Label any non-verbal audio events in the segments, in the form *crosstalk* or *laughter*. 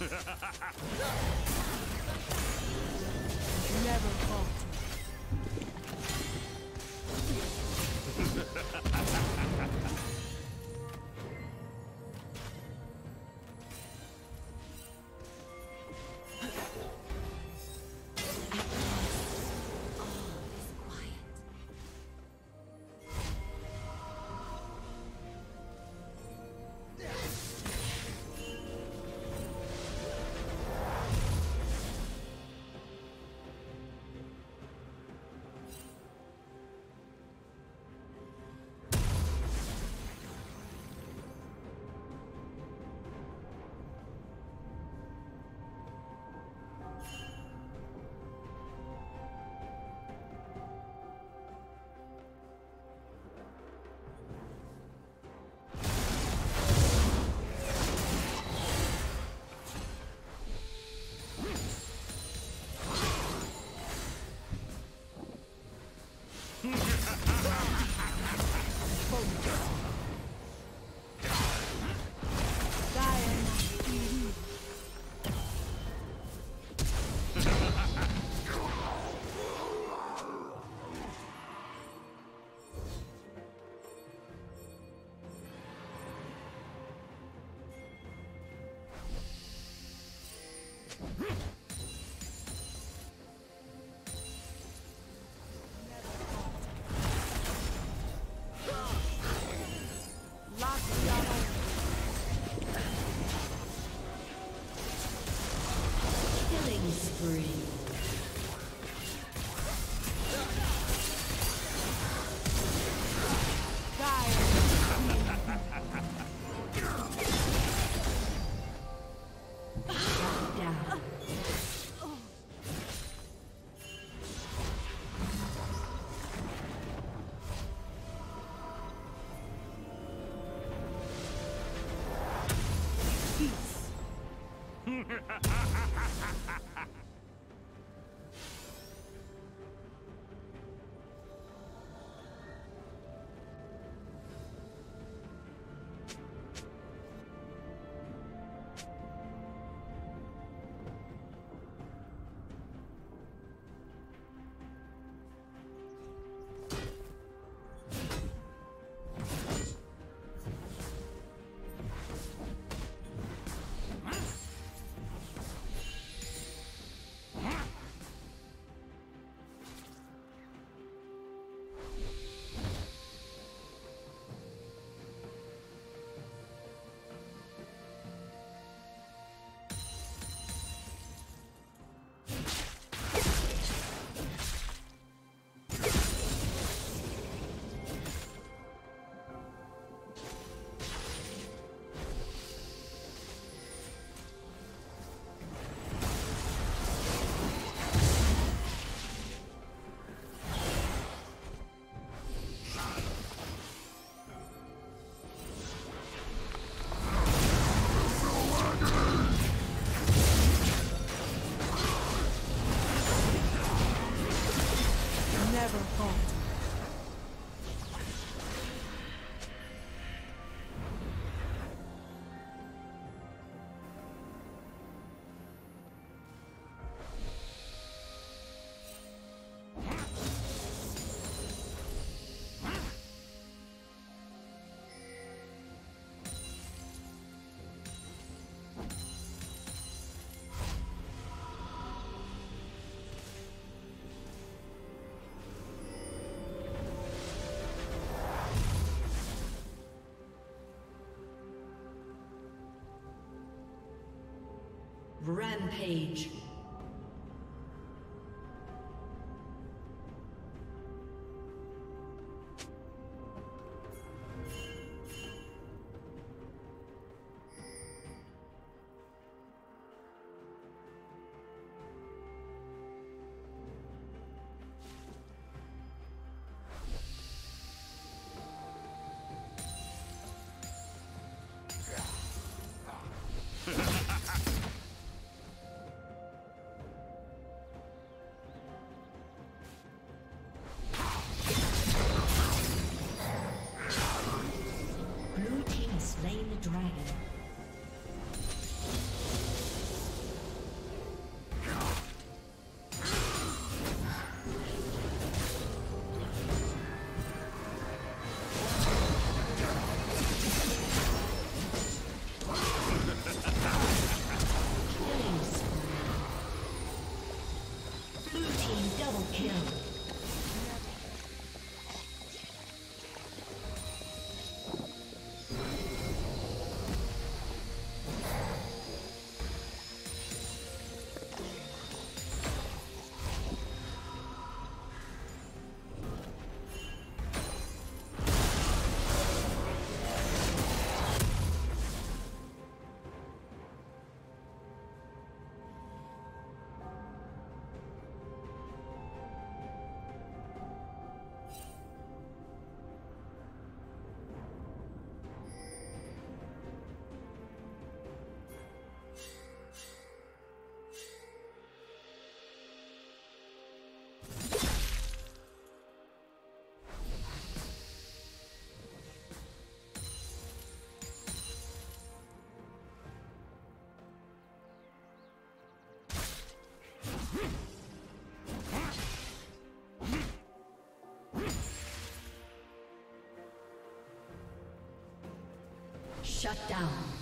Never falter. Ha *laughs* ha ha ha ha! Rampage. dragon. Shut down.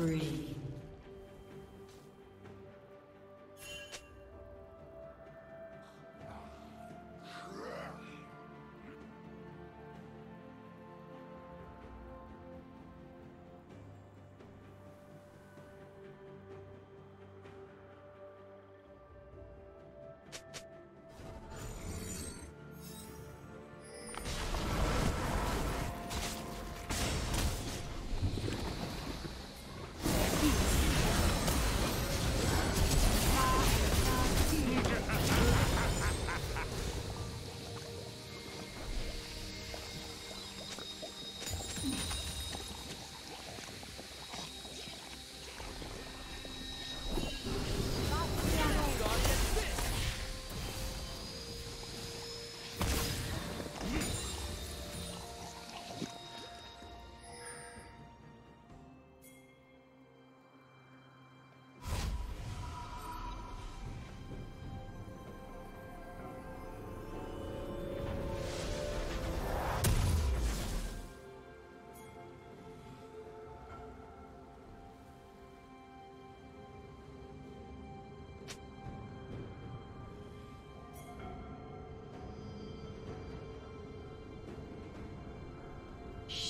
Spree.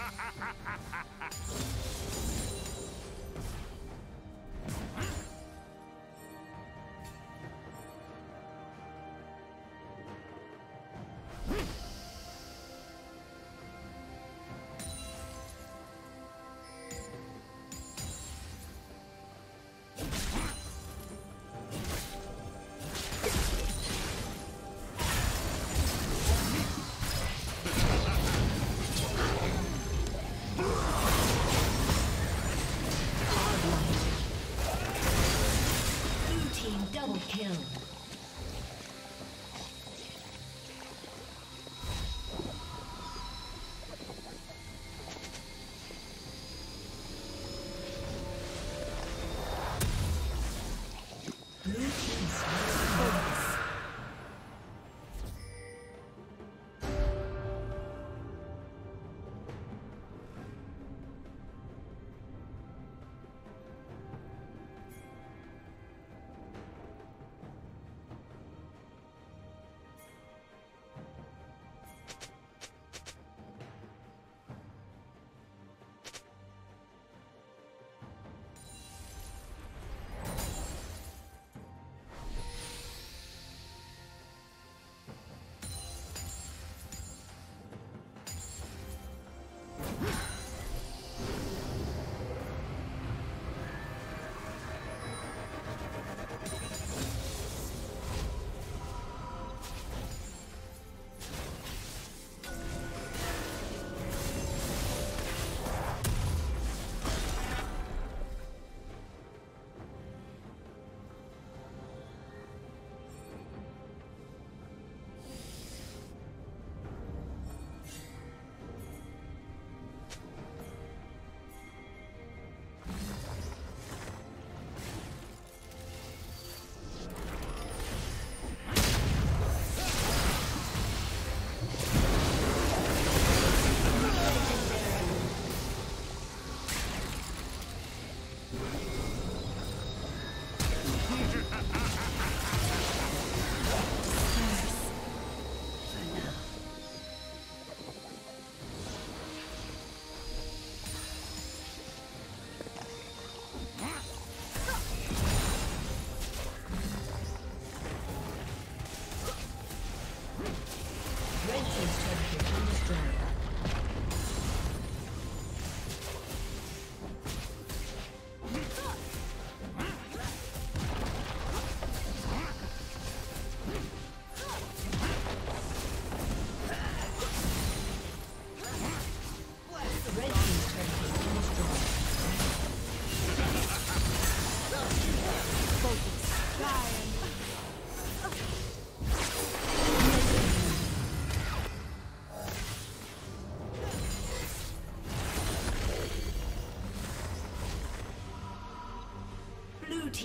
Team double kill. Blue Team focus.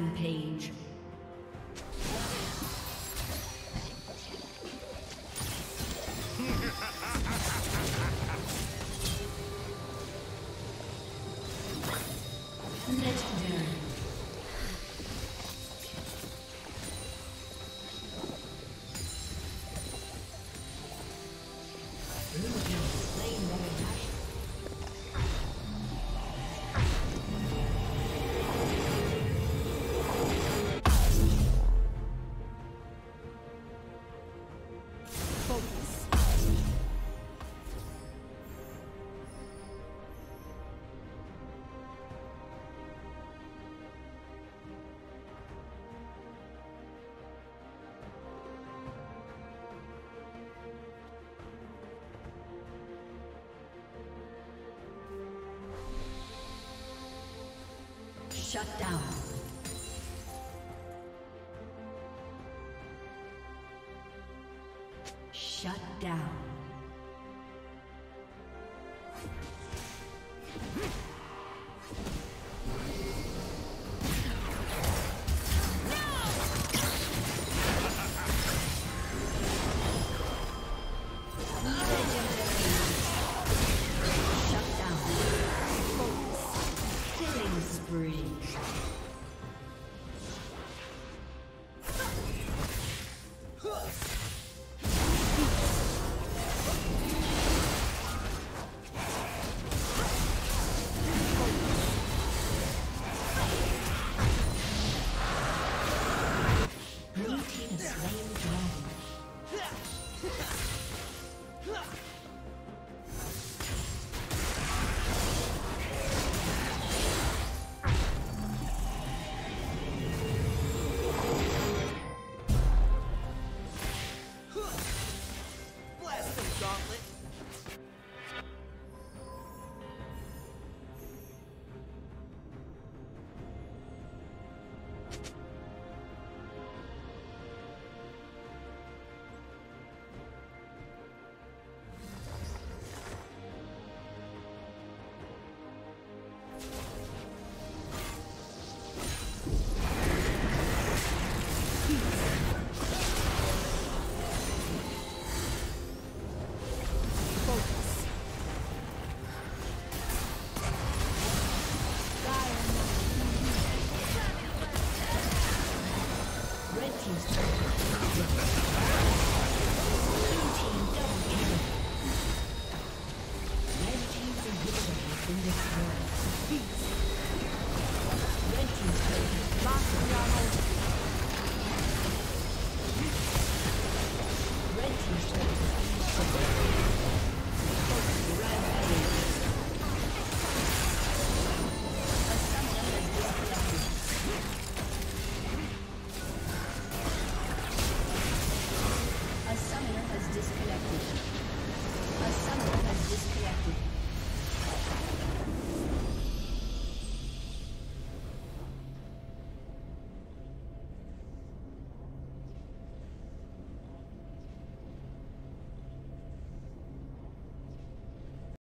Rampage. Shut down.